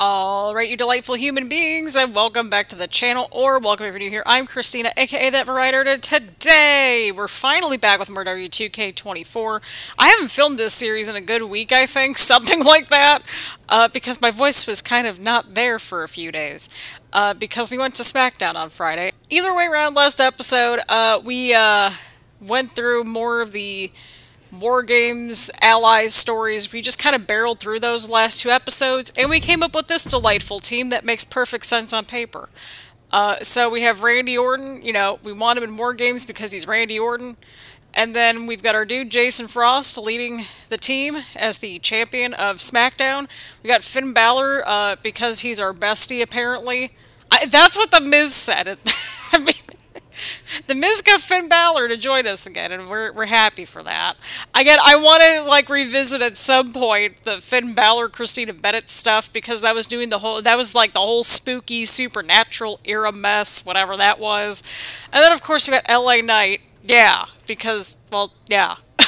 Alright, you delightful human beings, and welcome back to the channel, or welcome if you're new here. I'm Christina, aka That Variety, today we're finally back with more W2K24. I haven't filmed this series in a good week, I think, something like that, uh, because my voice was kind of not there for a few days, uh, because we went to SmackDown on Friday. Either way around, last episode, uh, we uh, went through more of the War Games, Allies stories. We just kind of barreled through those last two episodes, and we came up with this delightful team that makes perfect sense on paper. Uh, so we have Randy Orton. You know, we want him in War Games because he's Randy Orton. And then we've got our dude Jason Frost leading the team as the champion of SmackDown. We got Finn Balor uh, because he's our bestie, apparently. I, that's what The Miz said. I mean, the Miz got Finn Balor to join us again, and we're, we're happy for that. Again, I want to like revisit at some point the Finn Balor Christina Bennett stuff because that was doing the whole that was like the whole spooky supernatural era mess, whatever that was. And then of course we got LA Knight. Yeah, because well, yeah.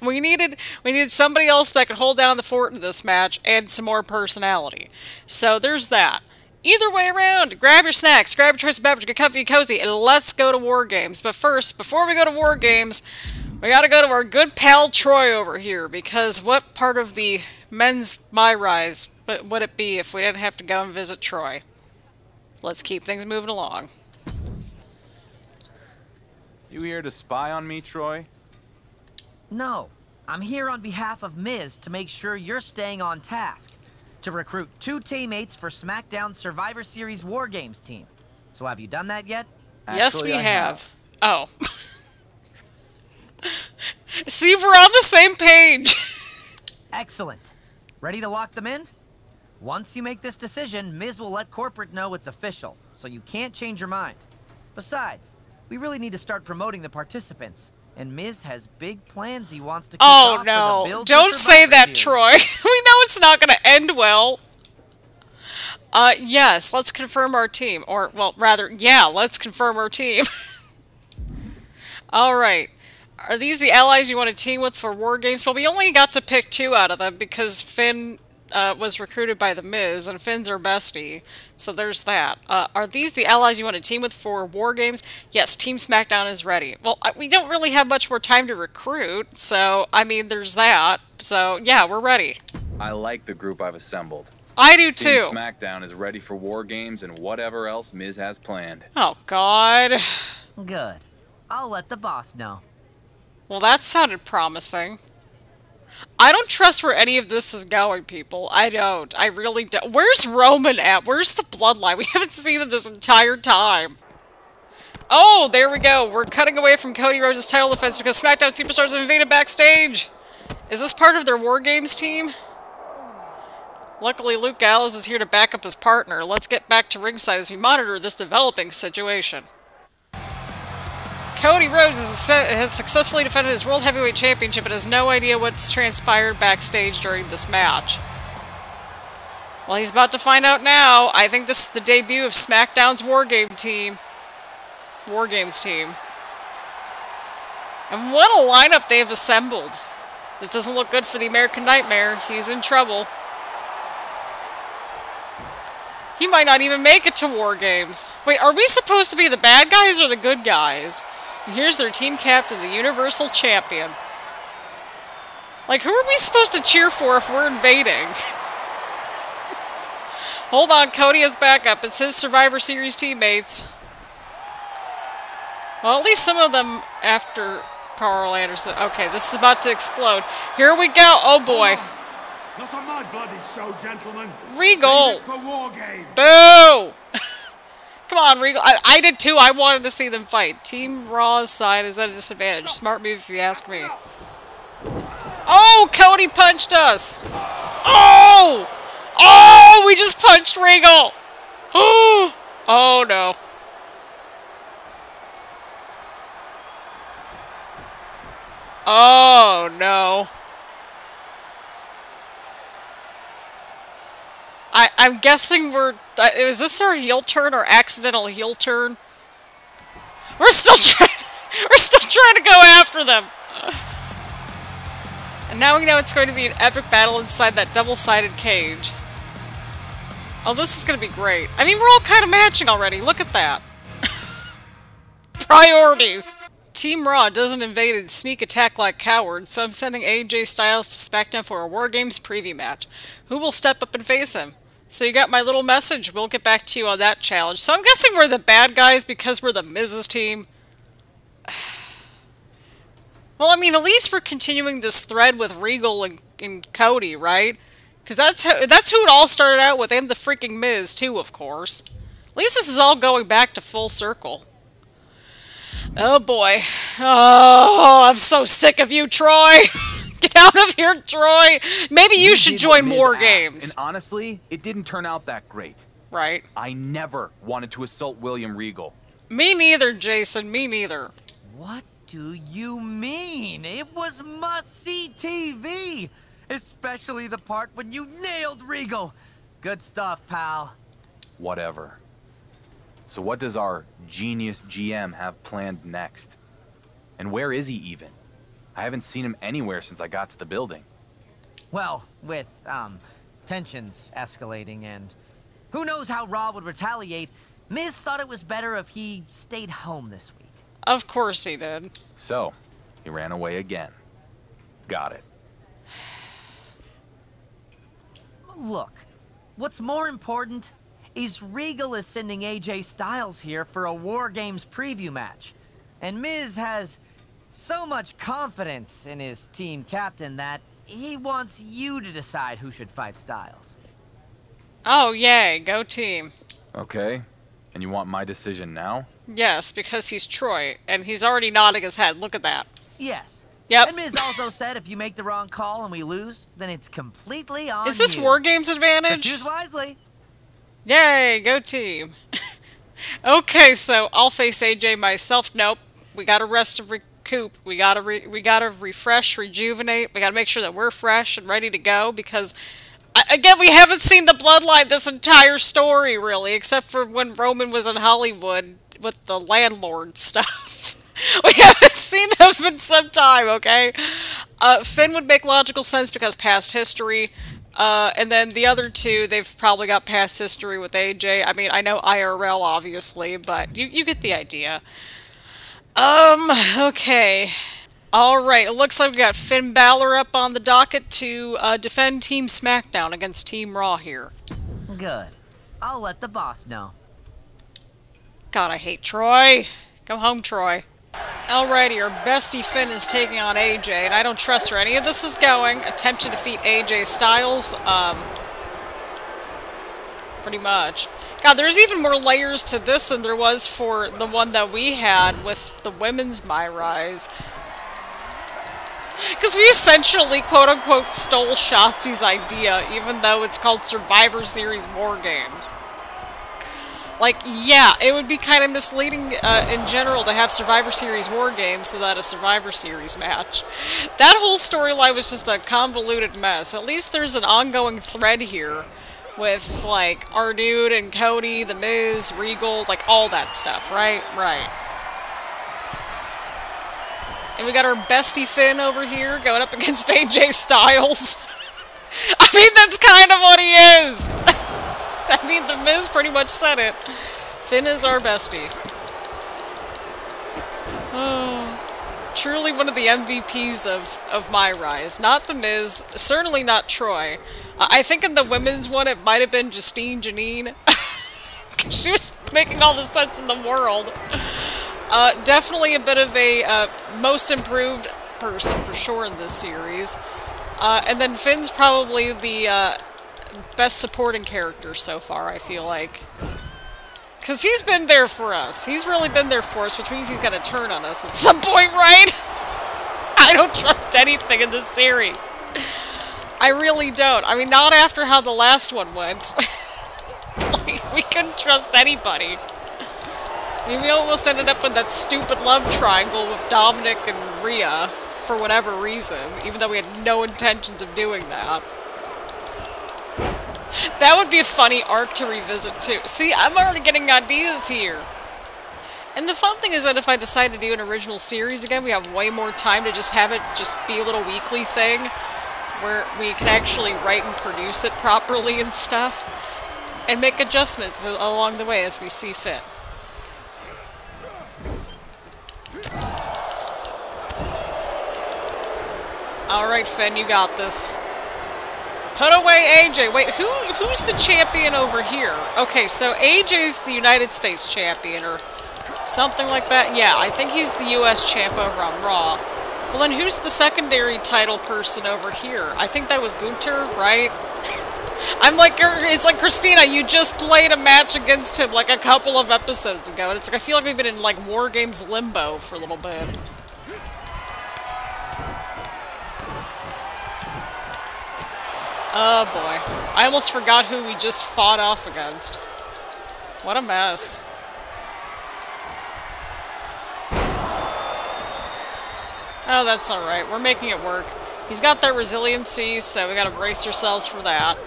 we needed we needed somebody else that could hold down the fort in this match and some more personality. So there's that. Either way around, grab your snacks, grab your choice of beverage, get comfy and cozy, and let's go to War Games. But first, before we go to War Games, we gotta go to our good pal Troy over here, because what part of the men's My Rise would it be if we didn't have to go and visit Troy? Let's keep things moving along. You here to spy on me, Troy? No. I'm here on behalf of Miz to make sure you're staying on task to recruit two teammates for SmackDown Survivor Series War Games team. So have you done that yet? yes, we have. have. Oh. See, we're on the same page. Excellent. Ready to lock them in? Once you make this decision, Miz will let corporate know it's official, so you can't change your mind. Besides, we really need to start promoting the participants. And Miz has big plans he wants to Oh no. Don't say that, series. Troy. we know it's not going to end well. Uh, yes, let's confirm our team. Or, well, rather, yeah, let's confirm our team. Alright. Are these the allies you want to team with for War Games? Well, we only got to pick two out of them because Finn uh, was recruited by The Miz, and Finn's our bestie. So there's that. Uh, are these the allies you want to team with for War Games? Yes, Team SmackDown is ready. Well, I, we don't really have much more time to recruit, so, I mean, there's that. So, yeah, we're ready. I like the group I've assembled. I do too. Team SmackDown is ready for War Games and whatever else Miz has planned. Oh, God. Good. I'll let the boss know. Well, that sounded promising. I don't trust where any of this is going, people. I don't. I really don't. Where's Roman at? Where's the bloodline? We haven't seen it this entire time. Oh, there we go. We're cutting away from Cody Rhodes' title defense because SmackDown Superstars have invaded backstage. Is this part of their War Games team? Luckily, Luke Gallows is here to back up his partner. Let's get back to ringside as we monitor this developing situation. Cody Rhodes has successfully defended his World Heavyweight Championship and has no idea what's transpired backstage during this match. Well, he's about to find out now. I think this is the debut of SmackDown's War Game team. War Games team. And what a lineup they've assembled. This doesn't look good for the American Nightmare. He's in trouble. He might not even make it to War Games. Wait, are we supposed to be the bad guys or the good guys? And here's their team captain, the Universal Champion. Like, who are we supposed to cheer for if we're invading? Hold on, Cody has backup. It's his Survivor Series teammates. Well, at least some of them after Karl Anderson. Okay, this is about to explode. Here we go. Oh, boy. Not on my bloody show, gentlemen. Regal. Boo! Come on, Regal. I, I, did too. I wanted to see them fight. Team Raw's side is at a disadvantage. Smart move if you ask me. Oh, Cody punched us. Oh! Oh, we just punched Regal. Oh, oh no. Oh no. I, I'm guessing we're... Uh, is this our heel turn or accidental heel turn? We're still trying... We're still trying to go after them! And now we know it's going to be an epic battle inside that double-sided cage. Oh, this is going to be great. I mean, we're all kind of matching already. Look at that. Priorities. Team Raw doesn't invade and sneak attack like cowards, so I'm sending AJ Styles to SmackDown for a War Games preview match. Who will step up and face him? So you got my little message. We'll get back to you on that challenge. So I'm guessing we're the bad guys because we're the Miz's team. Well, I mean, at least we're continuing this thread with Regal and, and Cody, right? Because that's how, that's who it all started out with, and the freaking Miz, too, of course. At least this is all going back to full circle. Oh, boy. Oh, I'm so sick of you, Troy! Get out of here, Troy! Maybe you We should join what Miz more asked, games. And honestly, it didn't turn out that great. Right. I never wanted to assault William Regal. Me neither, Jason. Me neither. What do you mean? It was must-see TV! Especially the part when you nailed Regal. Good stuff, pal. Whatever. So what does our genius GM have planned next? And where is he even? I haven't seen him anywhere since I got to the building. Well, with, um, tensions escalating and who knows how Raw would retaliate, Miz thought it was better if he stayed home this week. Of course he did. So, he ran away again. Got it. Look, what's more important is Regal is sending AJ Styles here for a War Games preview match. And Miz has so much confidence in his team captain that he wants you to decide who should fight Styles. Oh, yay. Go team. Okay. And you want my decision now? Yes, because he's Troy, and he's already nodding his head. Look at that. Yes. Yep. And Miz also said if you make the wrong call and we lose, then it's completely on Is this you. War Games So advantage? choose wisely. Yay, go team. okay, so I'll face AJ myself. Nope. We gotta rest and recoup. We gotta we gotta refresh, rejuvenate. We gotta make sure that we're fresh and ready to go because again, we haven't seen the bloodline this entire story really, except for when Roman was in Hollywood with the landlord stuff. we haven't seen them in some time, okay? Uh, Finn would make logical sense because past history. Uh, and then the other two, they've probably got past history with AJ. I mean, I know IRL, obviously, but you, you get the idea. Um, okay. Alright, it looks like we got Finn Balor up on the docket to uh, defend Team SmackDown against Team Raw here. Good. I'll let the boss know. God, I hate Troy. Come home, Troy. Alrighty, our bestie Finn is taking on AJ, and I don't trust where any of this is going. Attempt to defeat AJ Styles. Um, pretty much. God, there's even more layers to this than there was for the one that we had with the women's My Rise. Because we essentially, quote-unquote, stole Shotzi's idea, even though it's called Survivor Series War Games. Like, yeah, it would be kind of misleading uh, in general to have Survivor Series War Games without a Survivor Series match. That whole storyline was just a convoluted mess. At least there's an ongoing thread here with, like, our dude and Cody, The Miz, Regal, like, all that stuff, right? Right. And we got our bestie Finn over here going up against AJ Styles. I mean, that's kind of what he is! I mean, The Miz pretty much said it. Finn is our bestie. Oh, truly one of the MVPs of, of my rise. Not The Miz, certainly not Troy. I think in the women's one it might have been Justine Janine. she was making all the sense in the world. Uh, definitely a bit of a uh, most improved person for sure in this series. Uh, and then Finn's probably the uh, best supporting character so far, I feel like. Because he's been there for us. He's really been there for us, which means he's going to turn on us at some point, right? I don't trust anything in this series. I really don't. I mean, not after how the last one went. like, we couldn't trust anybody. I mean, we almost ended up in that stupid love triangle with Dominik and Rhea for whatever reason, even though we had no intentions of doing that. That would be a funny arc to revisit too. See, I'm already getting ideas here. And the fun thing is that if I decide to do an original series again, we have way more time to just have it just be a little weekly thing where we can actually write and produce it properly and stuff. and make adjustments along the way as we see fit. Alright, Finn, you got this. Put away AJ. Wait, who who's the champion over here? Okay, so AJ's the United States champion, or something like that. Yeah, I think he's the U.S. champ over on Raw. Well, then who's the secondary title person over here? I think that was Gunther, right? I'm like, er, it's like, Christina, you just played a match against him like a couple of episodes ago. And it's like, I feel like we've been in like War Games limbo for a little bit. Oh boy. I almost forgot who we just fought off against. What a mess. Oh, that's alright. We're making it work. He's got that resiliency, so we gotta brace ourselves for that.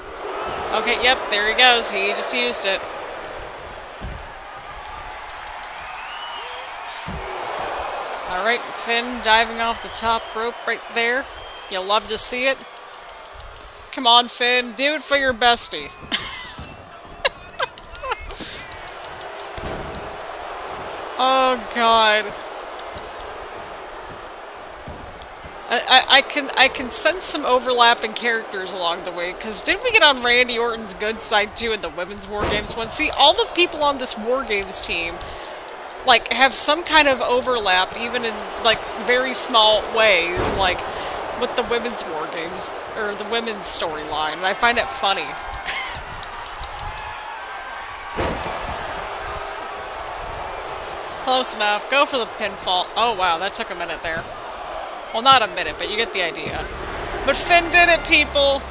Okay, yep, there he goes. He just used it. Alright, Finn diving off the top rope right there. You'll love to see it. Come on, Finn. Do it for your bestie. oh, God. I, I, can I can sense some overlapping characters along the way, because didn't we get on Randy Orton's good side too in the women's War Games one? See, all the people on this War Games team, like, have some kind of overlap, even in, like, very small ways, like, with the women's War Games, or the women's storyline, and I find it funny. Close enough. Go for the pinfall. Oh, wow, that took a minute there. Well, not a minute, but you get the idea. But Finn did it, people!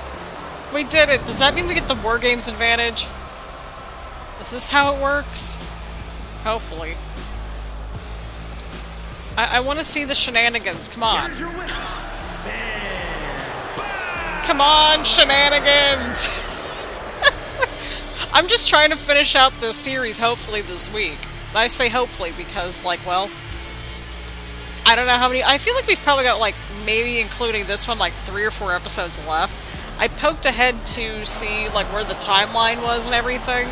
We did it! Does that mean we get the War Games advantage? Is this how it works? Hopefully. I, I want to see the shenanigans. Come on. Come on, shenanigans! I'm just trying to finish out this series, hopefully, this week. I say hopefully because, like, well, I don't know how many. I feel like we've probably got like maybe including this one like three or four episodes left. I poked ahead to see like where the timeline was and everything.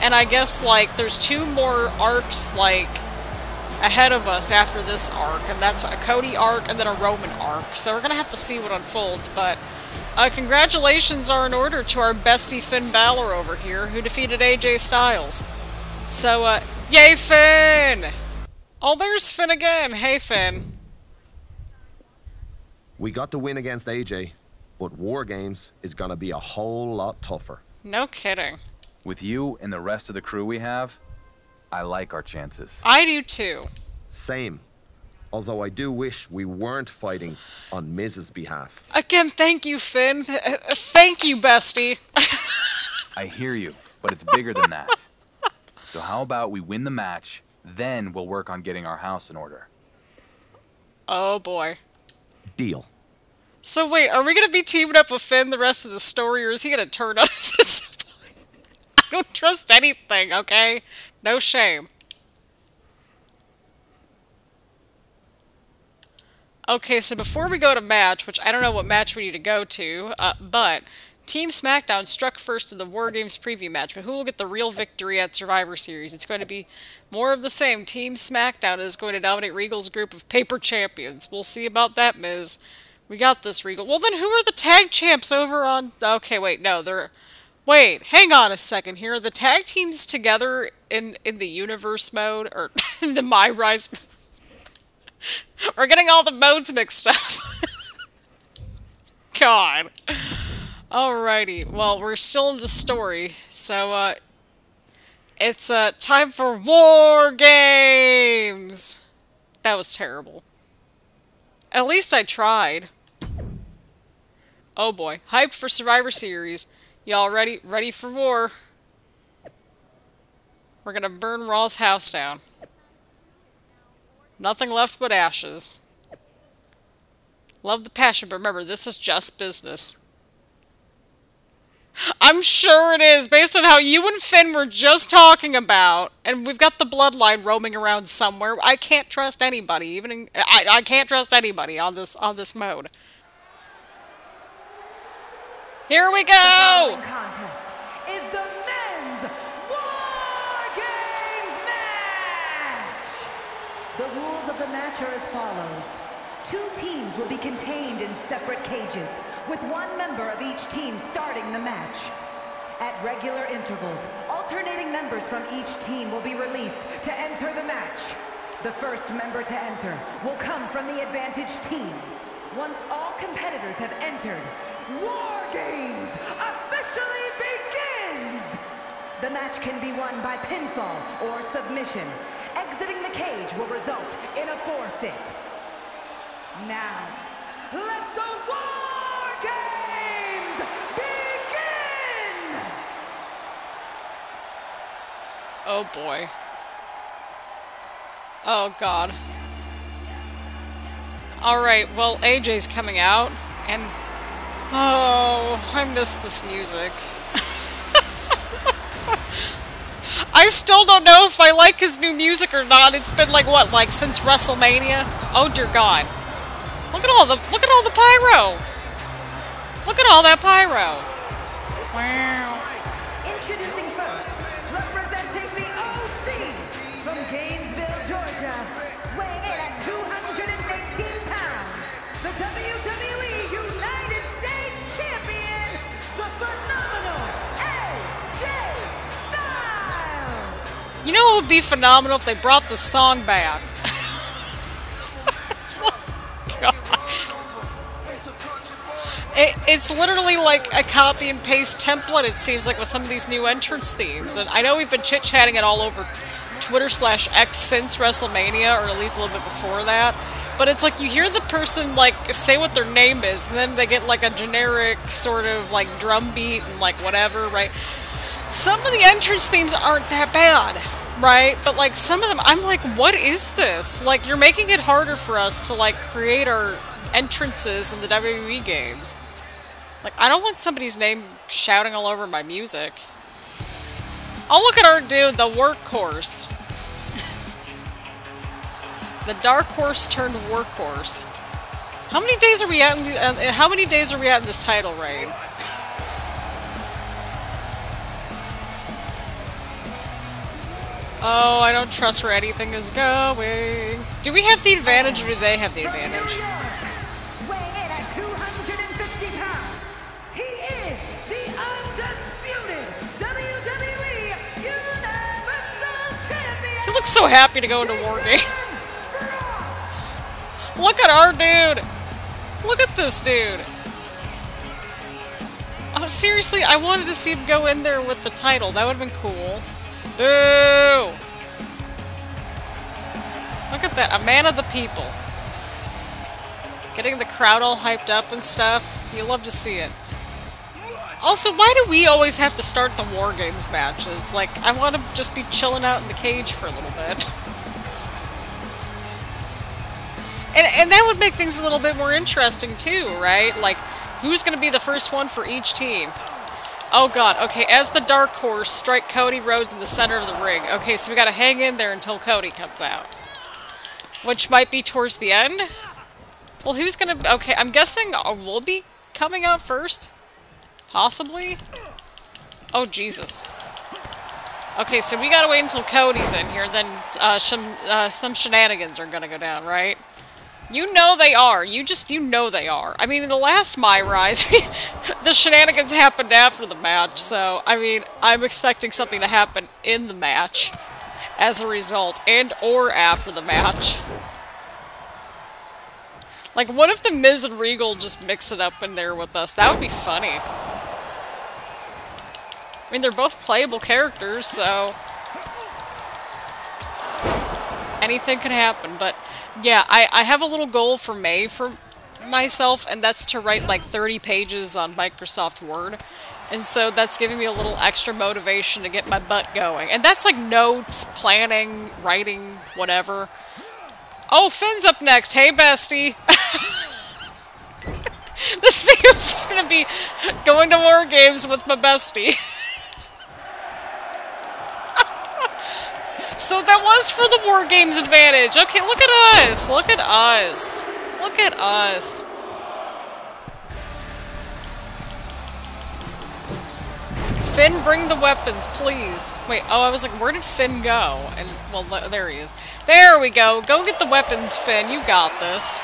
And I guess like there's two more arcs like ahead of us after this arc, and that's a Cody arc and then a Roman arc. So we're gonna have to see what unfolds, but uh, congratulations are in order to our bestie Finn Balor over here, who defeated AJ Styles. So, uh, yay Finn! Oh, there's Finn again. Hey, Finn. We got the win against AJ, but War Games is gonna be a whole lot tougher. No kidding. With you and the rest of the crew we have, I like our chances. I do too. Same. Although I do wish we weren't fighting on Miz's behalf. Again, thank you, Finn. Uh, uh, thank you, bestie. I hear you, but it's bigger than that. So how about we win the match then we'll work on getting our house in order. Oh boy. Deal. So wait, are we gonna be teaming up with Finn the rest of the story, or is he gonna turn on us? I don't trust anything, okay? No shame. Okay, so before we go to match, which I don't know what match we need to go to, uh, but Team SmackDown struck first in the War Games preview match, but who will get the real victory at Survivor Series? It's going to be more of the same. Team SmackDown is going to dominate Regal's group of paper champions. We'll see about that, Miz. We got this, Regal. Well, then who are the tag champs over on... Okay, wait, no, they're... Wait, hang on a second here. The tag teams together in, in the universe mode, or in the My Rise... We're getting all the modes mixed up. God. Alrighty, well, we're still in the story, so, uh, it's, uh, time for War Games! That was terrible. At least I tried. Oh boy, hyped for Survivor Series. Y'all ready? Ready for war? We're gonna burn Raw's house down. Nothing left but ashes. Love the passion, but remember, this is just business. I'm sure it is, based on how you and Finn were just talking about. And we've got the bloodline roaming around somewhere. I can't trust anybody, even in, I, I can't trust anybody on this on this mode. Here we go! Cages, with one member of each team starting the match. At regular intervals, alternating members from each team will be released to enter the match. The first member to enter will come from the advantaged team. Once all competitors have entered, War Games officially begins! The match can be won by pinfall or submission. Exiting the cage will result in a forfeit. Now, let the War Games begin! Oh boy. Oh god. Alright, well, AJ's coming out, and... Oh, I miss this music. I still don't know if I like his new music or not. It's been like, what, like since WrestleMania? Oh dear god. Look at all the, look at all the pyro! Look at all that pyro! Wow. Introducing first, representing the OC from Gainesville, Georgia, weighing in at 218 pounds, the WWE United States Champion, the phenomenal AJ Styles. You know it would be phenomenal if they brought the song back? It, it's literally like a copy and paste template, it seems like, with some of these new entrance themes. And I know we've been chit chatting it all over Twitter slash X since WrestleMania, or at least a little bit before that. But it's like you hear the person like say what their name is, and then they get like a generic sort of like drum beat and like whatever, right? Some of the entrance themes aren't that bad, right? But like some of them, I'm like, what is this? Like you're making it harder for us to like create our entrances in the WWE games. Like I don't want somebody's name shouting all over my music. Oh look at our dude, the workhorse. the dark horse turned workhorse. How many days are we at? In the, uh, how many days are we at in this title reign? Oh, I don't trust where anything is going. Do we have the advantage or do they have the advantage? So happy to go into War Games. Look at our dude! Look at this dude! Oh, seriously, I wanted to see him go in there with the title. That would have been cool. Boo! Look at that, a man of the people. Getting the crowd all hyped up and stuff. You love to see it. Also, why do we always have to start the War Games matches? Like, I want to just be chilling out in the cage for a little bit. And, and that would make things a little bit more interesting too, right? Like, who's going to be the first one for each team? Oh god, okay, as the Dark Horse, strike Cody Rhodes in the center of the ring. Okay, so we gotta hang in there until Cody comes out. Which might be towards the end? Well, who's gonna... Okay, I'm guessing uh, we'll be coming out first? Possibly? Oh, Jesus. Okay, so we gotta wait until Cody's in here, then uh, some, uh, some shenanigans are gonna go down, right? You know they are. You just, you know they are. I mean, in the last My Rise, the shenanigans happened after the match, so, I mean, I'm expecting something to happen in the match as a result, and or after the match. Like, what if the Miz and Regal just mix it up in there with us? That would be funny. I mean, they're both playable characters, so... Anything can happen, but... Yeah, I, I have a little goal for May for myself, and that's to write like 30 pages on Microsoft Word. And so that's giving me a little extra motivation to get my butt going. And that's like notes, planning, writing, whatever. Oh, Finn's up next. Hey, bestie. this video is just to be going to war games with my bestie. So that was for the War Games advantage. Okay, look at us. Look at us. Look at us. Finn, bring the weapons, please. Wait, oh, I was like, where did Finn go? And, well, there he is. There we go. Go get the weapons, Finn. You got this.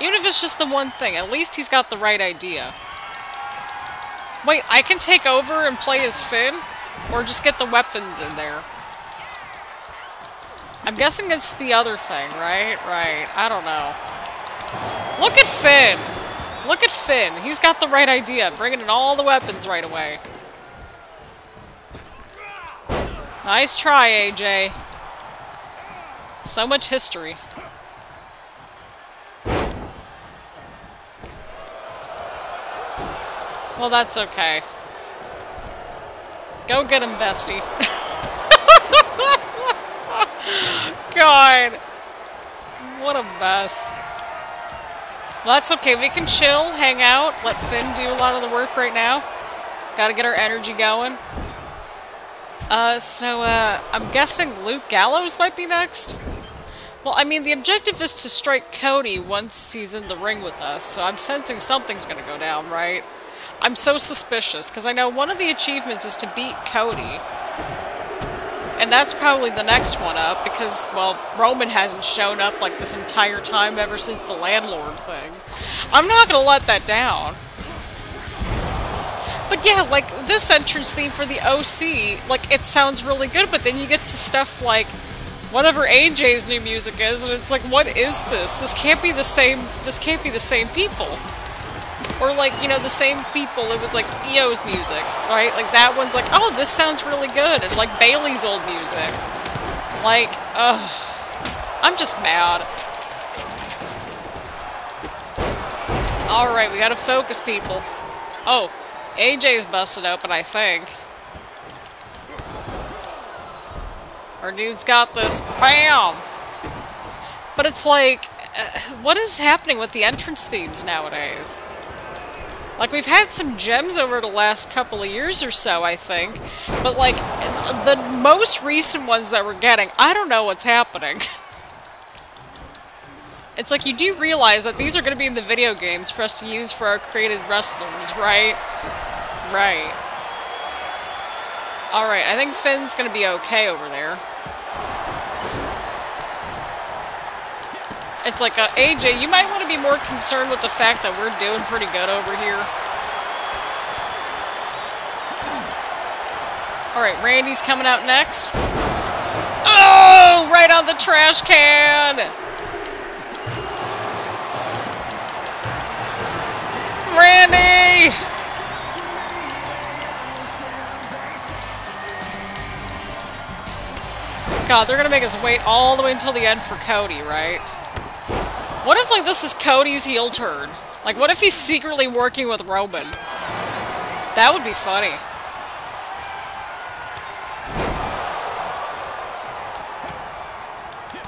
Even if it's just the one thing, at least he's got the right idea. Wait, I can take over and play as Finn? Or just get the weapons in there? I'm guessing it's the other thing, right? Right. I don't know. Look at Finn! Look at Finn. He's got the right idea. Bringing in all the weapons right away. Nice try, AJ. So much history. Well, that's okay. Go get him, bestie. God. What a mess. Well, that's okay. We can chill, hang out, let Finn do a lot of the work right now. Gotta get our energy going. Uh, so, uh, I'm guessing Luke Gallows might be next? Well, I mean, the objective is to strike Cody once he's in the ring with us, so I'm sensing something's gonna go down, right? I'm so suspicious, because I know one of the achievements is to beat Cody. And that's probably the next one up, because, well, Roman hasn't shown up like this entire time ever since the landlord thing. I'm not gonna let that down. But yeah, like, this entrance theme for the OC, like, it sounds really good, but then you get to stuff like whatever AJ's new music is, and it's like, what is this? This can't be the same, this can't be the same people. Or like, you know, the same people, it was like IYO's music, right? Like that one's like, oh, this sounds really good. And like Bayley's old music. Like, ugh. I'm just mad. Alright, we gotta focus, people. Oh, AJ's busted open, I think. Our dude's got this. BAM! But it's like, uh, what is happening with the entrance themes nowadays? Like, we've had some gems over the last couple of years or so, I think. But, like, the most recent ones that we're getting, I don't know what's happening. it's like, you do realize that these are going to be in the video games for us to use for our created wrestlers, right? Right. Alright, I think Finn's going to be okay over there. It's like, uh, AJ, you might want to be more concerned with the fact that we're doing pretty good over here. Alright, Randy's coming out next. Oh! Right on the trash can! Randy! God, they're gonna make us wait all the way until the end for Cody, right? What if, like, this is Cody's heel turn? Like, what if he's secretly working with Roman? That would be funny.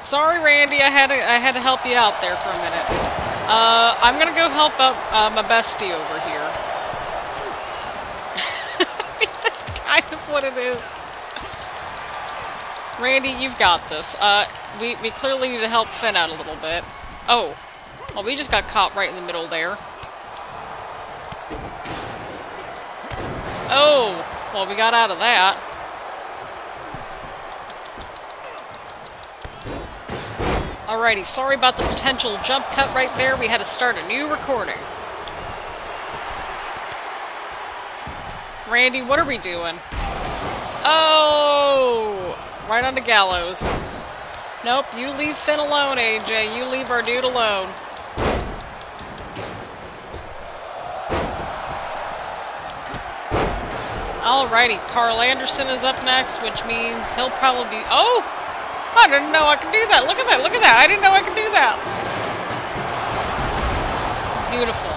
Sorry, Randy, I had to, I had to help you out there for a minute. Uh, I'm gonna go help out uh, my bestie over here. I that's kind of what it is. Randy, you've got this. Uh, we, we clearly need to help Finn out a little bit. Oh. Well, we just got caught right in the middle there. Oh! Well, we got out of that. Alrighty, sorry about the potential jump cut right there. We had to start a new recording. Randy, what are we doing? Oh! Right on the gallows. Nope, you leave Finn alone, AJ. You leave our dude alone. Alrighty, Karl Anderson is up next, which means he'll probably be... Oh! I didn't know I could do that. Look at that, look at that. I didn't know I could do that. Beautiful.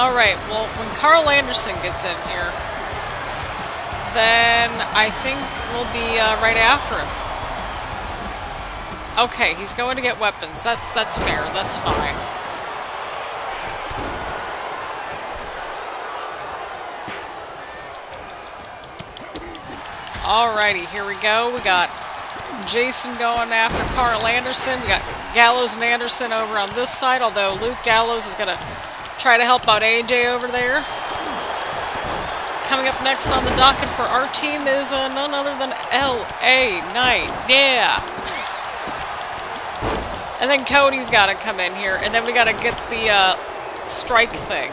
Alright, well, when Karl Anderson gets in here, then I think we'll be uh, right after him. Okay, he's going to get weapons. That's that's fair. That's fine. Alrighty, here we go. We got Jason going after Karl Anderson. We got Gallows and Anderson over on this side, although Luke Gallows is going to Try to help out AJ over there. Coming up next on the docket for our team is uh, none other than L.A. Knight. Yeah. And then Cody's got to come in here. And then we got to get the uh, strike thing.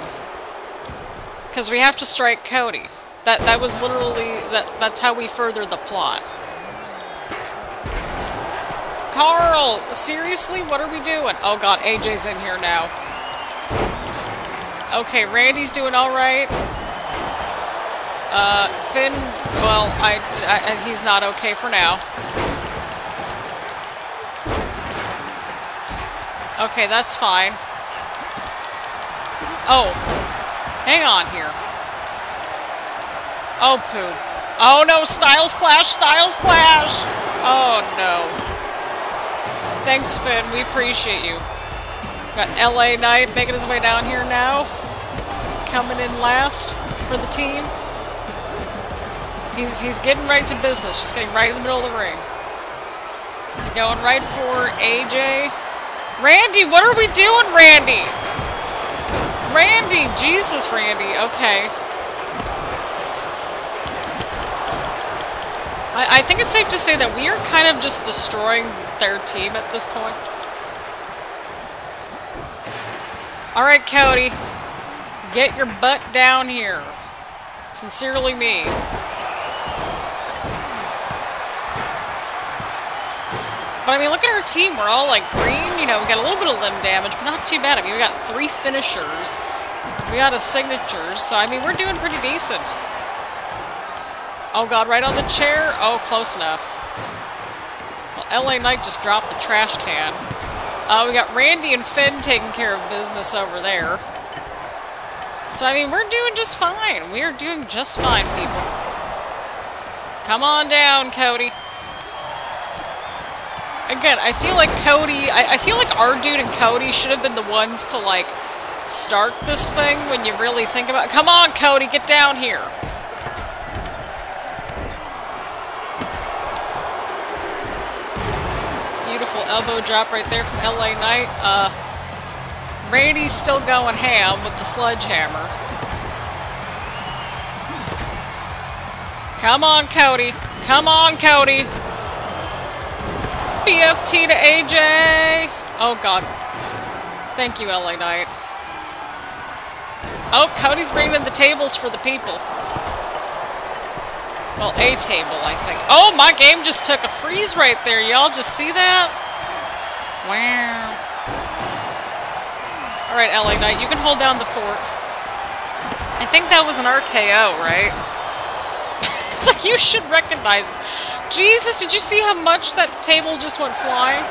Because we have to strike Cody. That that was literally, that that's how we further the plot. Karl! Seriously? What are we doing? Oh god, AJ's in here now. Okay, Randy's doing alright. Uh, Finn, well, I, I, he's not okay for now. Okay, that's fine. Oh, hang on here. Oh, poop. Oh no, Styles Clash, Styles Clash! Oh no. Thanks, Finn, we appreciate you. Got LA Knight making his way down here now. Coming in last for the team. He's, he's getting right to business, just getting right in the middle of the ring. He's going right for AJ. Randy, what are we doing, Randy? Randy, Jesus, Randy, okay. I, I think it's safe to say that we are kind of just destroying their team at this point. Alright, Cody. Get your butt down here. Sincerely me. But I mean, look at our team. We're all like green. You know, we got a little bit of limb damage, but not too bad. I mean, we got three finishers. We got a signatures. So, I mean, we're doing pretty decent. Oh god, right on the chair? Oh, close enough. Well, LA Knight just dropped the trash can. Uh, we got Randy and Finn taking care of business over there. So, I mean, we're doing just fine. We are doing just fine, people. Come on down, Cody. Again, I feel like Cody, I, I, feel like our dude and Cody should have been the ones to, like, start this thing when you really think about it. Come on, Cody, get down here. Beautiful elbow drop right there from LA Knight. Uh, Randy's still going ham with the sledgehammer. Come on, Cody. Come on, Cody. BFT to AJ! Oh god. Thank you, LA Knight. Oh, Cody's bringing in the tables for the people. Well, a table, I think. Oh, my game just took a freeze right there. Y'all just see that? Wow. Alright, LA Knight, you can hold down the fort. I think that was an RKO, right? it's like you should recognize Jesus, did you see how much that table just went flying?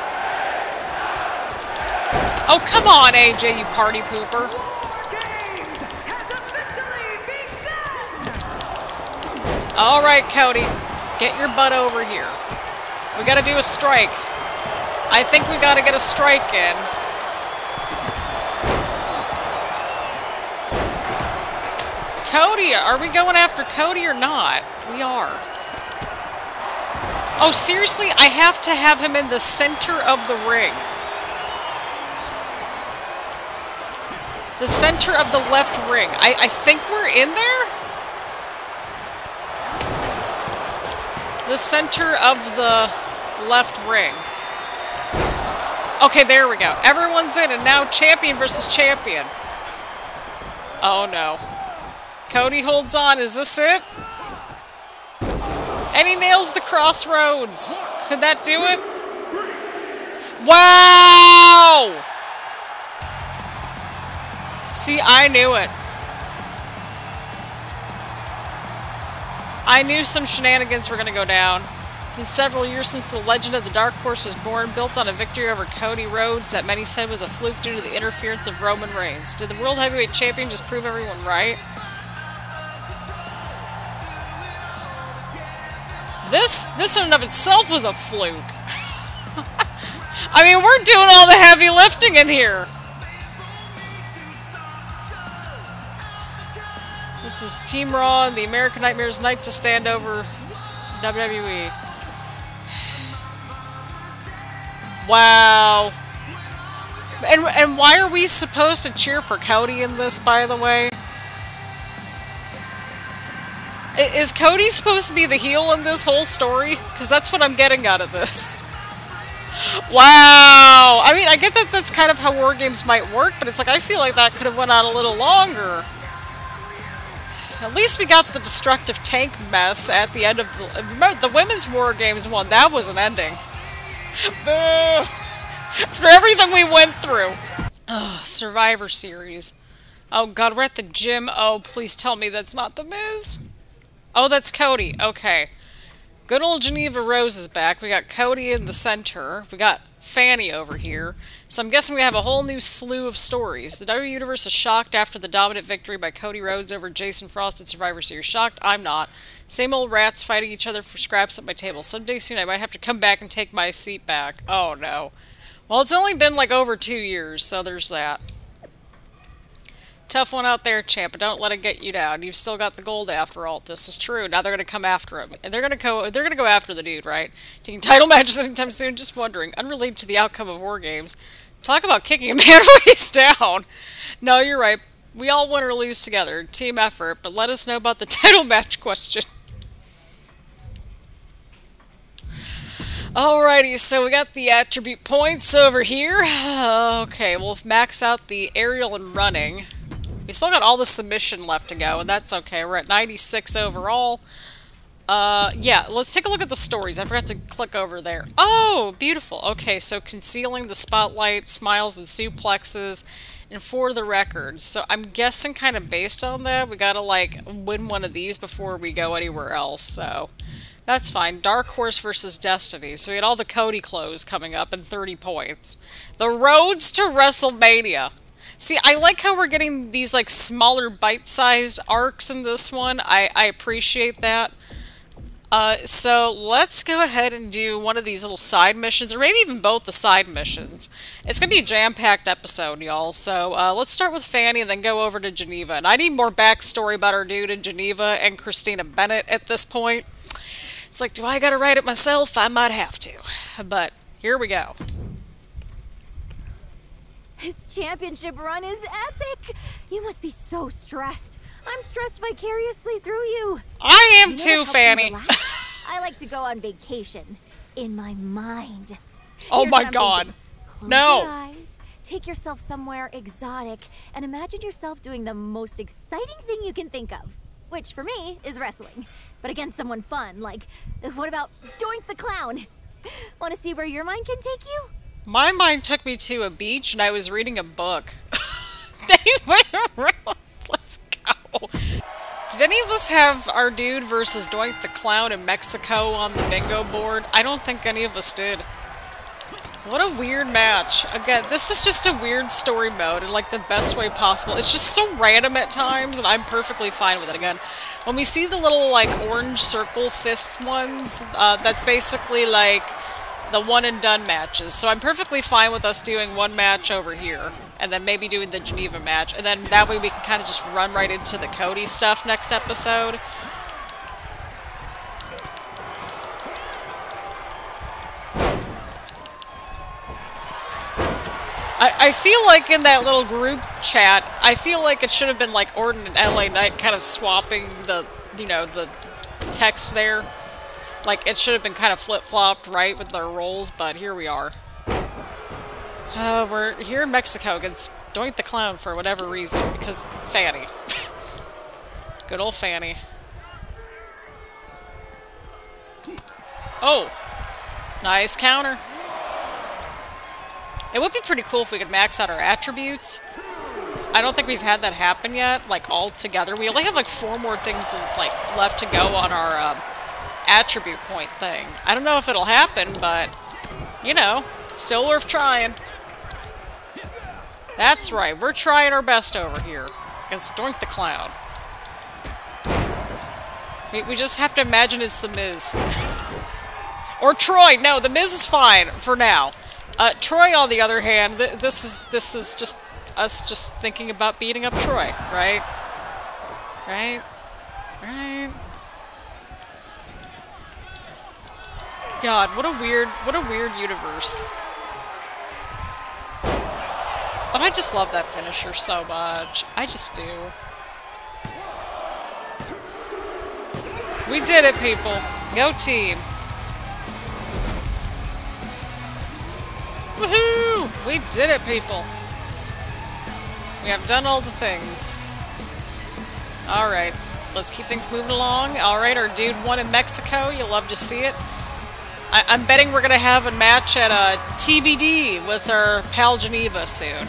Oh, come on, AJ, you party pooper. All right, Cody. Get your butt over here. We gotta do a strike. I think we gotta get a strike in. Cody, are we going after Cody or not? We are. Oh, seriously? I have to have him in the center of the ring. The center of the left ring. I, I think we're in there? The center of the left ring. Okay, there we go. Everyone's in, and now champion versus champion. Oh, no. Cody holds on. Is this it? And he nails the Cross Rhodes. Could that do it? Wow! See, I knew it. I knew some shenanigans were going to go down. It's been several years since the legend of the Dark Horse was born, built on a victory over Cody Rhodes that many said was a fluke due to the interference of Roman Reigns. Did the World Heavyweight Champion just prove everyone right? This, this in and of itself was a fluke. I mean, we're doing all the heavy lifting in here. This is Team Raw and the American Nightmares night to stand over WWE. Wow. And, and why are we supposed to cheer for Cody in this, by the way? Is Cody supposed to be the heel in this whole story? Because that's what I'm getting out of this. Wow! I mean, I get that that's kind of how war games might work, but it's like I feel like that could have went on a little longer. At least we got the destructive tank mess at the end of the. Remember, the women's war games one. That was an ending. Boo! After everything we went through. Ugh, Survivor Series. Oh god, we're at the gym. Oh, please tell me that's not the Miz. Oh, that's Cody. Okay. Good old Geneva Rose is back. We got Cody in the center. We got Fanny over here. So I'm guessing we have a whole new slew of stories. The WWE Universe is shocked after the dominant victory by Cody Rhodes over Jason Frost at Survivor Series. Shocked? I'm not. Same old rats fighting each other for scraps at my table. Someday soon I might have to come back and take my seat back. Oh no. Well, it's only been like over two years, so there's that. Tough one out there, champ, but don't let it get you down. You've still got the gold after all. This is true. Now they're gonna come after him. And they're gonna go they're gonna go after the dude, right? Taking title matches anytime soon, just wondering. Unrelated to the outcome of war games. Talk about kicking a man ways down. No, you're right. We all win or lose together. Team effort, but let us know about the title match question. Alrighty, so we got the attribute points over here. Okay, we'll max out the aerial and running. We still got all the submission left to go, and that's okay. We're at 96 overall. Uh, yeah, let's take a look at the stories. I forgot to click over there. Oh, beautiful. Okay, so concealing the spotlight, smiles and suplexes, and for the record. So I'm guessing kind of based on that, we gotta, like, win one of these before we go anywhere else, so... That's fine. Dark Horse versus Destiny. So we had all the Cody clothes coming up and 30 points. The roads to WrestleMania. See, I like how we're getting these like smaller bite-sized arcs in this one. I, I appreciate that. Uh, so let's go ahead and do one of these little side missions, or maybe even both the side missions. It's going to be a jam-packed episode, y'all. So uh, let's start with Fanny and then go over to Geneva. And I need more backstory about our dude in Geneva and Christina Bennett at this point. It's like, do I gotta write it myself? I might have to. But here we go. His championship run is epic! You must be so stressed. I'm stressed vicariously through you. I am You too, what helps me Fanny. I like to go on vacation. In my mind. Oh Here's my God. No. Your eyes, take yourself somewhere exotic, and imagine yourself doing the most exciting thing you can think of. Which, for me, is wrestling. But against someone fun, like, what about Doink the Clown? Want to see where your mind can take you? My mind took me to a beach and I was reading a book. Let's go. Did any of us have our dude versus Doink the Clown in Mexico on the bingo board? I don't think any of us did. What a weird match. Again, this is just a weird story mode in like the best way possible. It's just so random at times and I'm perfectly fine with it. Again, when we see the little like orange circle fist ones, uh, that's basically like the one and done matches. So I'm perfectly fine with us doing one match over here and then maybe doing the Geneva match. And then that way we can kind of just run right into the Cody stuff next episode. I, I feel like in that little group chat, I feel like it should have been like Orton and LA Knight kind of swapping the, you know, the text there. Like, it should have been kind of flip-flopped, right, with their roles, but here we are. Uh, we're here in Mexico against Doink the Clown for whatever reason, because Fanny. Good old Fanny. Oh! Nice counter. It would be pretty cool if we could max out our attributes. I don't think we've had that happen yet, like, all together. We only have, like, four more things, like, left to go on our, um, attribute point thing. I don't know if it'll happen, but, you know, still worth trying. That's right, we're trying our best over here against Doink the Clown. We, we just have to imagine it's The Miz. or Troy! No, The Miz is fine for now. Uh, Troy, on the other hand, th this is this is just us just thinking about beating up Troy, right? Right? Right? God, what a weird, what a weird universe. But I just love that finisher so much. I just do. We did it, people. Go team. Woohoo! We did it, people. We have done all the things. Alright, let's keep things moving along. Alright, our dude won in Mexico. You'll love to see it. I am betting we're going to have a match at a uh, TBD with our pal Geneva soon.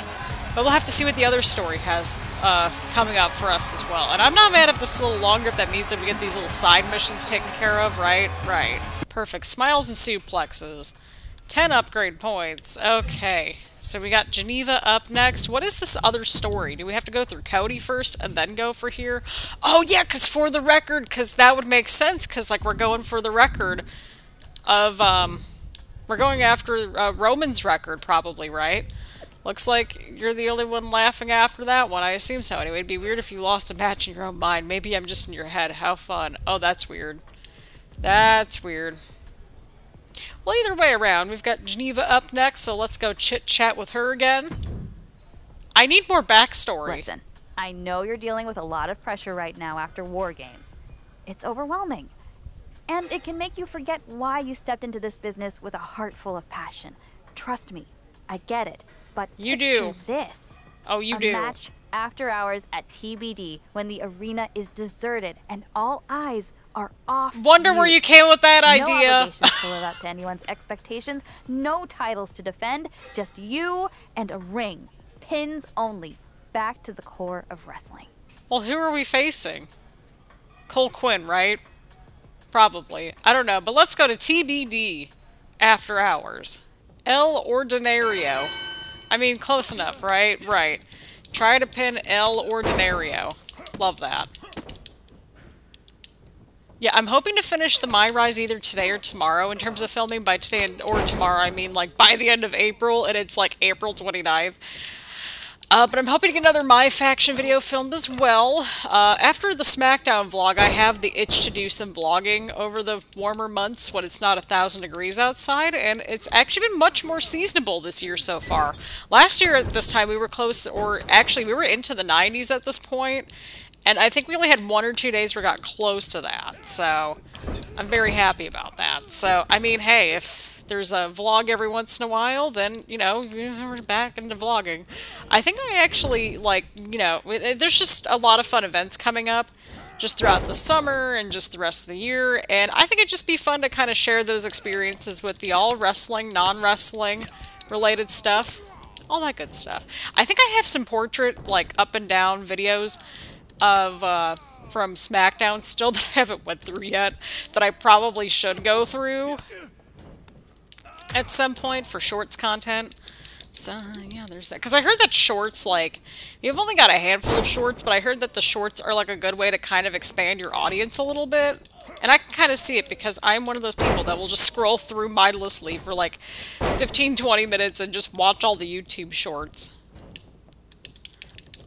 But we'll have to see what the other story has uh, coming up for us as well. And I'm not mad if this is a little longer if that means that we get these little side missions taken care of, right? Right. Perfect. Smiles and suplexes. 10 upgrade points. Okay. So we got Geneva up next. What is this other story? Do we have to go through Cody first and then go for here? Oh, yeah, because for the record, because that would make sense, because, like, we're going for the record of, um, we're going after uh, Roman's record, probably, right? Looks like you're the only one laughing after that one. I assume so. Anyway, it'd be weird if you lost a match in your own mind. Maybe I'm just in your head. How fun. Oh, that's weird. That's weird. Well, either way around, we've got Geneva up next, so let's go chit-chat with her again. I need more backstory. Listen, I know you're dealing with a lot of pressure right now after War Games. It's overwhelming. And it can make you forget why you stepped into this business with a heart full of passion. Trust me, I get it. But you do this. Oh, you a do. Match after hours at TBD when the arena is deserted and all eyes are off. Wonder you. where you came with that idea. No obligations to live up to anyone's expectations. No titles to defend. Just you and a ring. Pins only. Back to the core of wrestling. Well, who are we facing? Cole Quinn, right? Probably. I don't know, but let's go to TBD after hours. El Ordinario. I mean, close enough, right? Right. Try to pin El Ordinario. Love that. Yeah, I'm hoping to finish the My Rise either today or tomorrow in terms of filming. By today or tomorrow, I mean like by the end of April, and it's like April 29th. Uh, but I'm hoping to get another My Faction video filmed as well. Uh, after the SmackDown vlog, I have the itch to do some vlogging over the warmer months when it's not a thousand degrees outside, and it's actually been much more seasonable this year so far. Last year at this time we were close, or actually we were into the 90s at this point, and I think we only had one or two days where we got close to that, so I'm very happy about that. So, I mean, hey, if there's a vlog every once in a while, then, you know, we're back into vlogging. I think I actually, like, you know, there's just a lot of fun events coming up just throughout the summer and just the rest of the year, and I think it'd just be fun to kind of share those experiences with the all wrestling, non-wrestling related stuff. All that good stuff. I think I have some portrait, like, up and down videos of, uh, from SmackDown still that I haven't went through yet that I probably should go through at some point for shorts content. So, yeah, there's that. Because I heard that shorts, like, you've only got a handful of shorts, but I heard that the shorts are, like, a good way to kind of expand your audience a little bit. And I can kind of see it because I'm one of those people that will just scroll through mindlessly for, like, 15, 20 minutes and just watch all the YouTube shorts.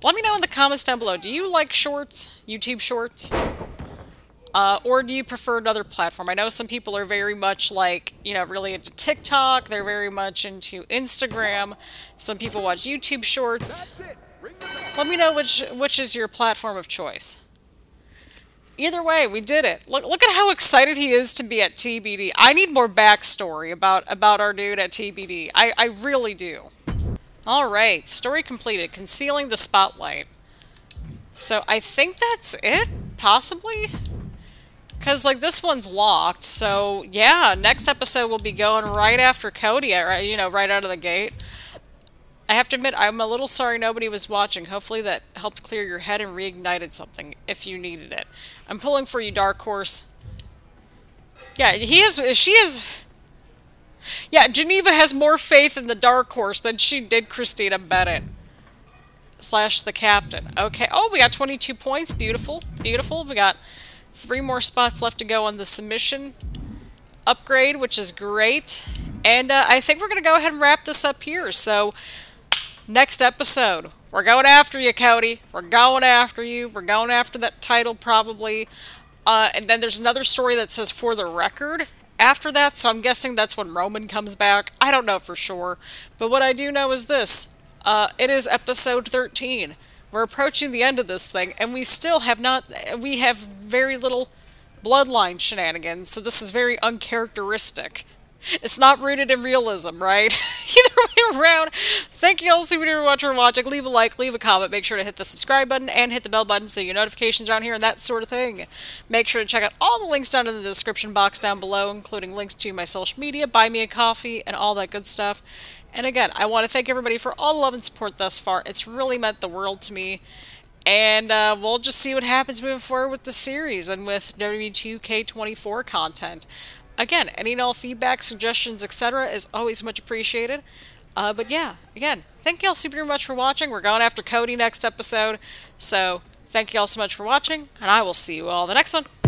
Let me know in the comments down below. Do you like shorts? YouTube shorts? Uh, or do you prefer another platform? I know some people are very much like, you know, really into TikTok. They're very much into Instagram. Some people watch YouTube Shorts. Let me know which which is your platform of choice. Either way, we did it. Look look at how excited he is to be at TBD. I need more backstory about about our dude at TBD. I, I really do. Alright, story completed. Concealing the spotlight. So I think that's it, possibly? Because, like, this one's locked, so, yeah, next episode will be going right after Cody, uh, right, you know, right out of the gate. I have to admit, I'm a little sorry nobody was watching. Hopefully that helped clear your head and reignited something, if you needed it. I'm pulling for you, Dark Horse. Yeah, he is, she is... Yeah, Geneva has more faith in the Dark Horse than she did Christina Bennett. Slash the Captain. Okay, oh, we got 22 points. Beautiful, beautiful. We got Three more spots left to go on the submission upgrade, which is great. And uh, I think we're going to go ahead and wrap this up here. So, next episode, we're going after you, Cody. We're going after you. We're going after that title, probably. Uh, and then there's another story that says for the record after that, so I'm guessing that's when Roman comes back. I don't know for sure. But what I do know is this. Uh, it is episode 13. We're approaching the end of this thing, and we still have not. We have very little bloodline shenanigans, so this is very uncharacteristic. It's not rooted in realism, right? Either way around. Thank you all super much for watching. Leave a like, leave a comment. Make sure to hit the subscribe button and hit the bell button so you get notifications around here and that sort of thing. Make sure to check out all the links down in the description box down below, including links to my social media, buy me a coffee, and all that good stuff. And again, I want to thank everybody for all the love and support thus far. It's really meant the world to me. And uh, we'll just see what happens moving forward with the series and with WWE2K24 content. Again, any and all feedback, suggestions, etc. is always much appreciated. Uh, but yeah, again, thank you all super much for watching. We're going after Cody next episode. So thank you all so much for watching, and I will see you all the next one.